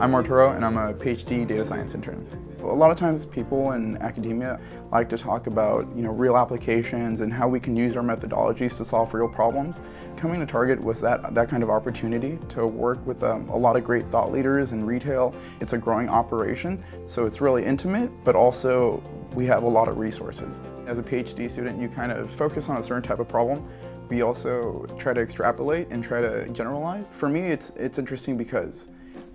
I'm Arturo and I'm a PhD data science intern. A lot of times people in academia like to talk about you know, real applications and how we can use our methodologies to solve real problems. Coming to Target was that, that kind of opportunity to work with um, a lot of great thought leaders in retail. It's a growing operation, so it's really intimate, but also we have a lot of resources. As a PhD student, you kind of focus on a certain type of problem. We also try to extrapolate and try to generalize. For me, it's, it's interesting because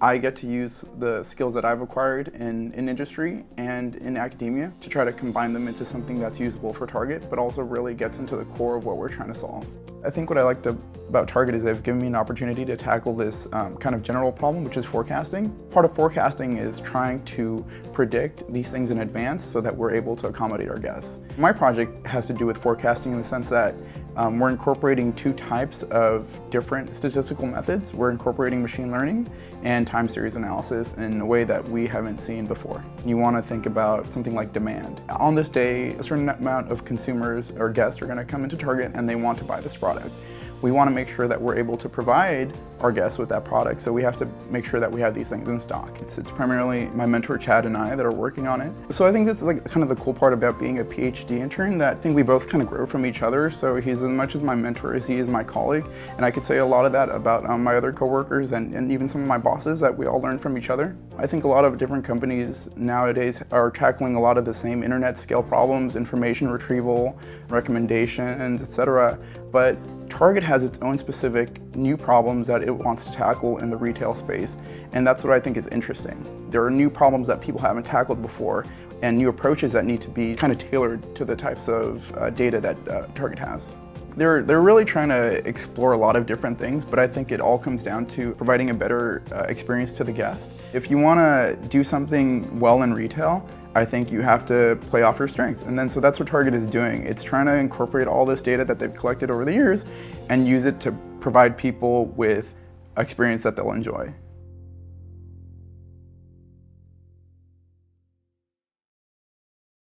I get to use the skills that I've acquired in, in industry and in academia to try to combine them into something that's usable for Target, but also really gets into the core of what we're trying to solve. I think what I liked about Target is they've given me an opportunity to tackle this um, kind of general problem, which is forecasting. Part of forecasting is trying to predict these things in advance so that we're able to accommodate our guests. My project has to do with forecasting in the sense that um, we're incorporating two types of different statistical methods. We're incorporating machine learning and time series analysis in a way that we haven't seen before. You want to think about something like demand. On this day, a certain amount of consumers or guests are going to come into Target and they want to buy this product we want to make sure that we're able to provide our guests with that product. So we have to make sure that we have these things in stock. It's, it's primarily my mentor Chad and I that are working on it. So I think that's like kind of the cool part about being a PhD intern that I think we both kind of grow from each other. So he's as much as my mentor as he is my colleague. And I could say a lot of that about um, my other coworkers and, and even some of my bosses that we all learn from each other. I think a lot of different companies nowadays are tackling a lot of the same internet scale problems, information retrieval, recommendations, etc. But Target has its own specific new problems that it wants to tackle in the retail space, and that's what I think is interesting. There are new problems that people haven't tackled before, and new approaches that need to be kind of tailored to the types of uh, data that uh, Target has. They're, they're really trying to explore a lot of different things, but I think it all comes down to providing a better uh, experience to the guest. If you want to do something well in retail, I think you have to play off your strengths. And then so that's what Target is doing. It's trying to incorporate all this data that they've collected over the years and use it to provide people with experience that they'll enjoy.